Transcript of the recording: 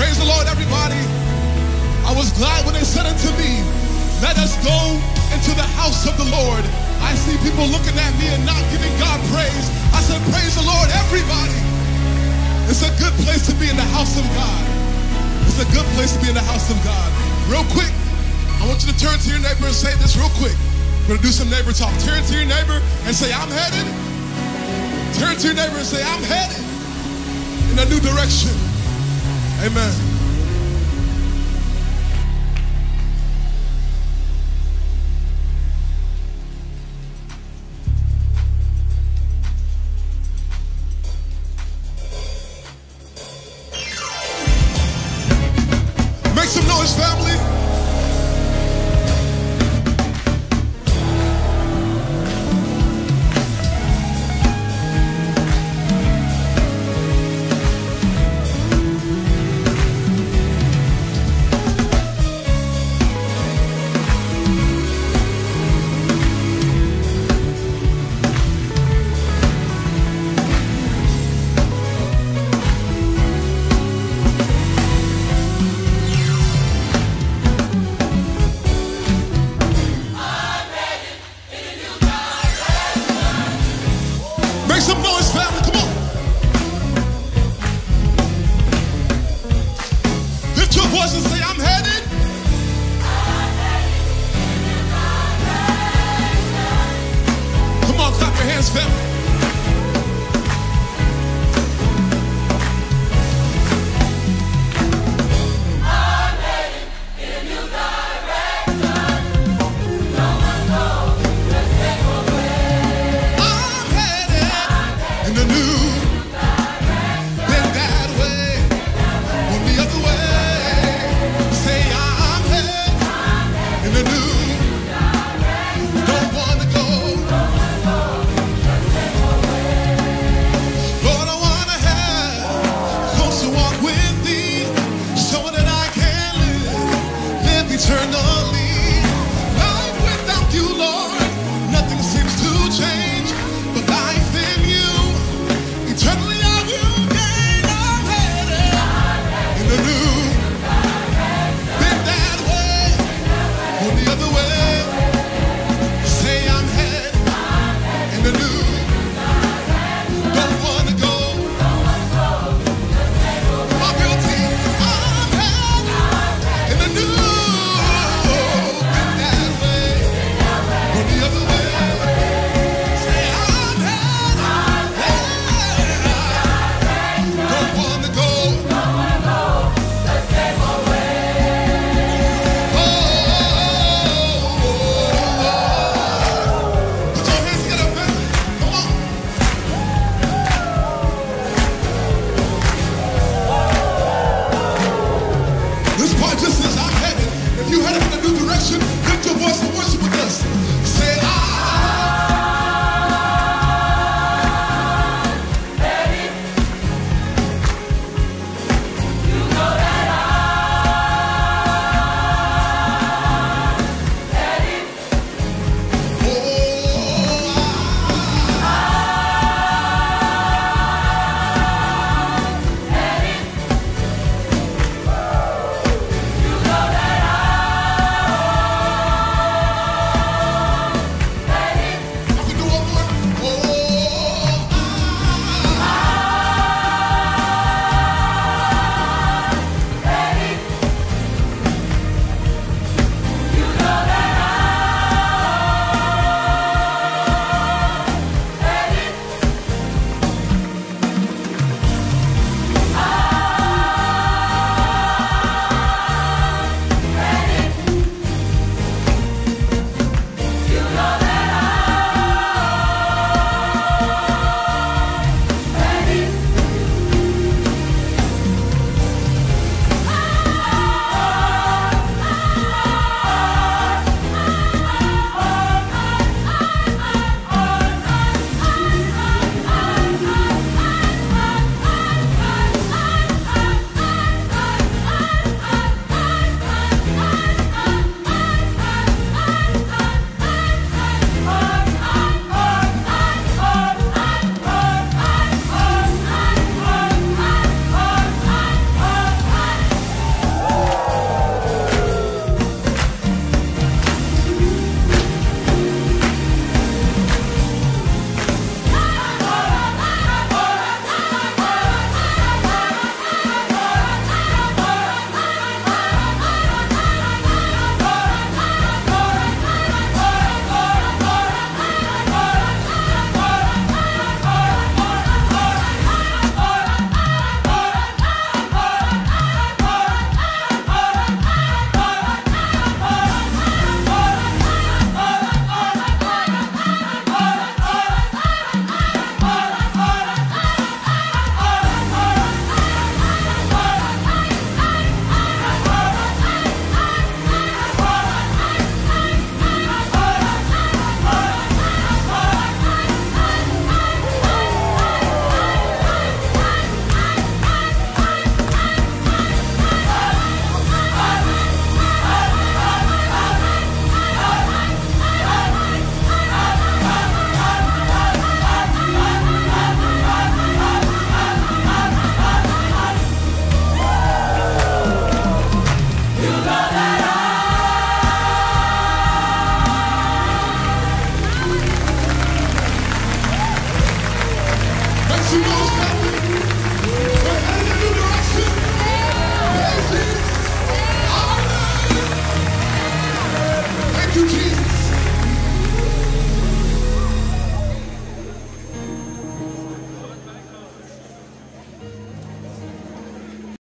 Praise the Lord, everybody. I was glad when they said unto me, Let us go into the house of the Lord. I see people looking at me and not giving God praise. I said, Praise the Lord, everybody. It's a good place to be in the house of God. It's a good place to be in the house of God. Real quick, I want you to turn to your neighbor and say this real quick. We're gonna do some neighbor talk. Turn to your neighbor and say, I'm headed. Turn to your neighbor and say, I'm headed in a new direction. Amen. Voice and say, I'm headed. Come on, clap your hands, family.